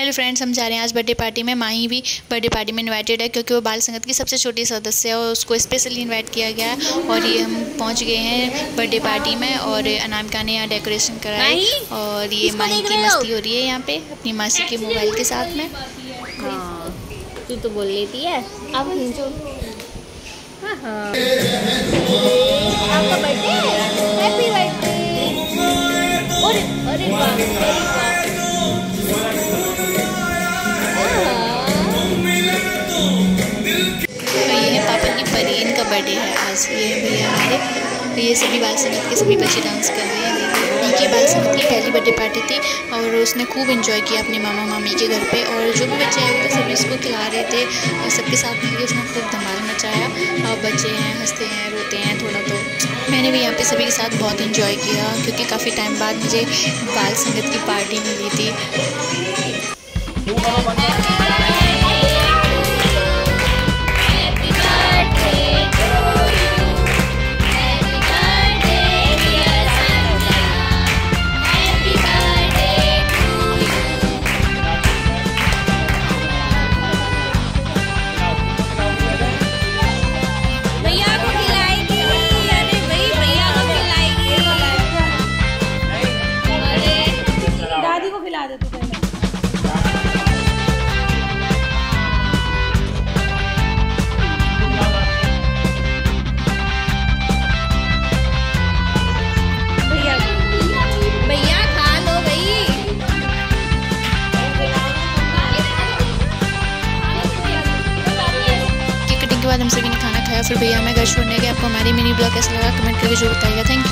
Hello friends हम जा रहे हैं आज बर्थडे पार्टी में। माही भी बर्थडे पार्टी में इनवाइटेड है क्योंकि वो बाल संगत की सबसे छोटी सदस्य है और उसको स्पेशली इनवाइट किया गया है और ये हम पहुँच गए हैं बर्थडे पार्टी में और अनामिका ने यहाँ डेकोरेशन कराई और ये माही की मस्ती हो रही है यहाँ पे अपनी मासी के मोबाइल के साथ में। हाँ तू तो बोल लेती है। अब हाँ हाँ आपका बर्थडे हैप्पी बर्थडे अरे अरे वाह बर्थडे है, आज ये भैया हमारे तो ये सभी बाल संगत के सभी बच्चे डांस कर रहे हैं। उनकी बाल संगत की पहली बर्थडे पार्टी थी और उसने खूब इन्जॉय किया अपने मामा, मामी के घर पे और जो भी बच्चे आए थे, सभी उसको खिला रहे थे और सबके साथ मिलकर उसने खूब धमाल मचाया। और बच्चे हैं, हँसते हैं, रोते हैं थोड़ा तो। मैंने भी यहाँ पे सभी के साथ बहुत इन्जॉय किया क्योंकि काफ़ी टाइम बाद मुझे बाल संगत की पार्टी मिली थी। बाद हम सभी ने खाना खाया फिर भैया हमें घर छोड़ने गया आपको हमारी मिनी ब्लॉग कैसा लगा? कमेंट करके ज़रूर बताइएगा। Thank you